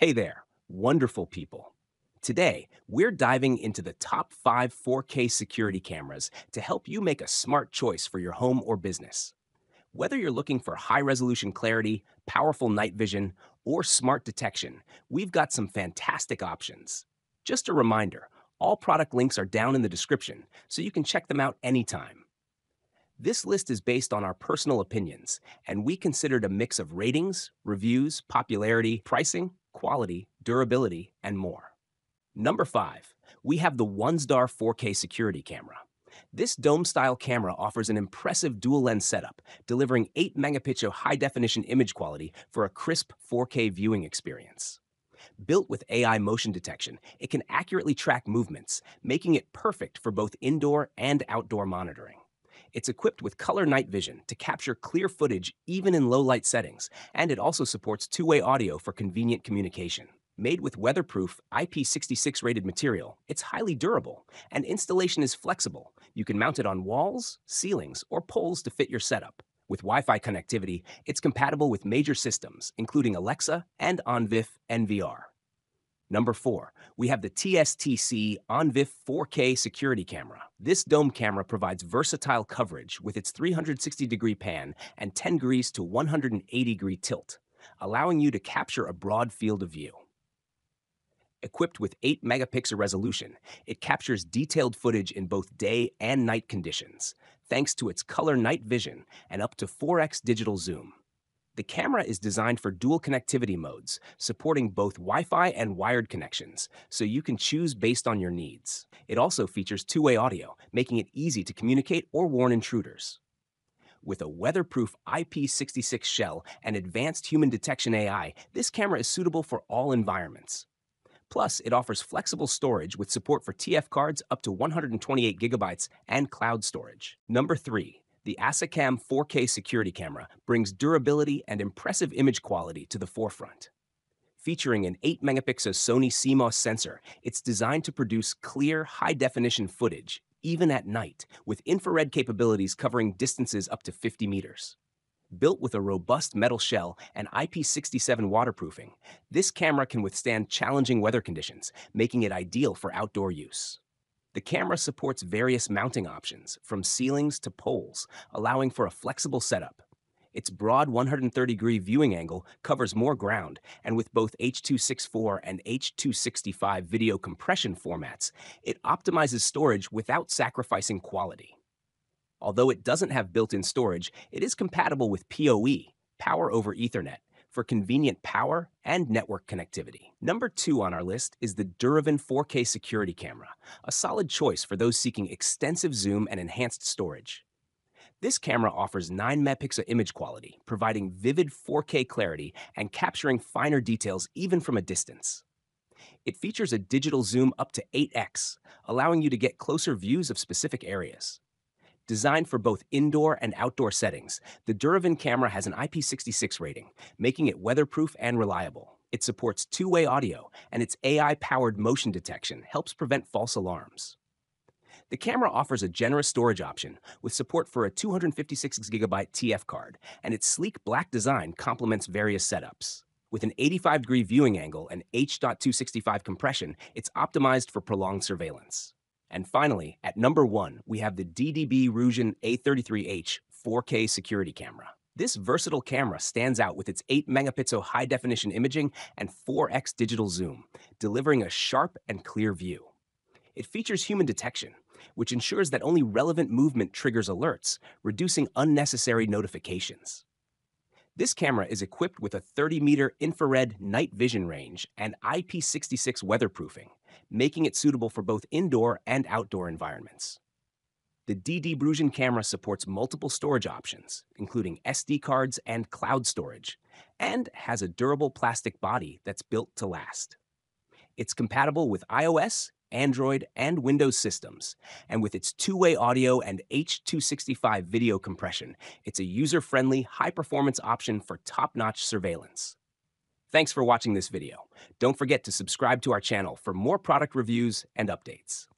Hey there, wonderful people. Today, we're diving into the top five 4K security cameras to help you make a smart choice for your home or business. Whether you're looking for high resolution clarity, powerful night vision, or smart detection, we've got some fantastic options. Just a reminder all product links are down in the description, so you can check them out anytime. This list is based on our personal opinions, and we considered a mix of ratings, reviews, popularity, pricing, quality, durability, and more. Number 5. We have the Wonsdar 4K security camera. This dome-style camera offers an impressive dual-lens setup, delivering 8 megapixel high-definition image quality for a crisp 4K viewing experience. Built with AI motion detection, it can accurately track movements, making it perfect for both indoor and outdoor monitoring. It's equipped with color night vision to capture clear footage even in low light settings, and it also supports two way audio for convenient communication. Made with weatherproof IP66 rated material, it's highly durable, and installation is flexible. You can mount it on walls, ceilings, or poles to fit your setup. With Wi Fi connectivity, it's compatible with major systems, including Alexa and OnVIF NVR. Number four, we have the TSTSEE OnVIF 4K security camera. This dome camera provides versatile coverage with its 360 degree pan and 10 degrees to 180 degree tilt, allowing you to capture a broad field of view. Equipped with 8 megapixel resolution, it captures detailed footage in both day and night conditions, thanks to its color night vision and up to 4x digital zoom. The camera is designed for dual connectivity modes, supporting both Wi Fi and wired connections, so you can choose based on your needs. It also features two way audio, making it easy to communicate or warn intruders. With a weatherproof IP66 shell and advanced human detection AI, this camera is suitable for all environments. Plus, it offers flexible storage with support for TF cards up to 128 gigabytes and cloud storage. Number 3 the ASECAM 4K security camera brings durability and impressive image quality to the forefront. Featuring an 8 megapixel Sony CMOS sensor, it's designed to produce clear, high definition footage, even at night, with infrared capabilities covering distances up to 50 meters. Built with a robust metal shell and IP67 waterproofing, this camera can withstand challenging weather conditions, making it ideal for outdoor use. The camera supports various mounting options, from ceilings to poles, allowing for a flexible setup. Its broad 130 degree viewing angle covers more ground, and with both H.264 and H.265 video compression formats, it optimizes storage without sacrificing quality. Although it doesn't have built in storage, it is compatible with PoE, Power over Ethernet, for convenient power and network connectivity. Number two on our list is the DUREVIN 4K security camera, a solid choice for those seeking extensive zoom and enhanced storage. This camera offers 9 megapixel image quality, providing vivid 4K clarity and capturing finer details even from a distance. It features a digital zoom up to 8x, allowing you to get closer views of specific areas. Designed for both indoor and outdoor settings, the DUREVIN camera has an IP66 rating, making it weatherproof and reliable. It supports two way audio, and its AI powered motion detection helps prevent false alarms. The camera offers a generous storage option with support for a 256GB TF card, and its sleek black design complements various setups. With an 85 degree viewing angle and H.265 compression, it's optimized for prolonged surveillance. And finally, at number one, we have the DDBROUGEN A33H 4K security camera. This versatile camera stands out with its 8 megapixel high definition imaging and 4x digital zoom, delivering a sharp and clear view. It features human detection, which ensures that only relevant movement triggers alerts, reducing unnecessary notifications. This camera is equipped with a 30 meter infrared night vision range and IP66 weatherproofing, making it suitable for both indoor and outdoor environments. The DDBROUGEN camera supports multiple storage options, including SD cards and cloud storage, and has a durable plastic body that's built to last. It's compatible with iOS, Android, and Windows systems. And with its two way audio and H.265 video compression, it's a user friendly, high performance option for top notch surveillance. Thanks for watching this video. Don't forget to subscribe to our channel for more product reviews and updates.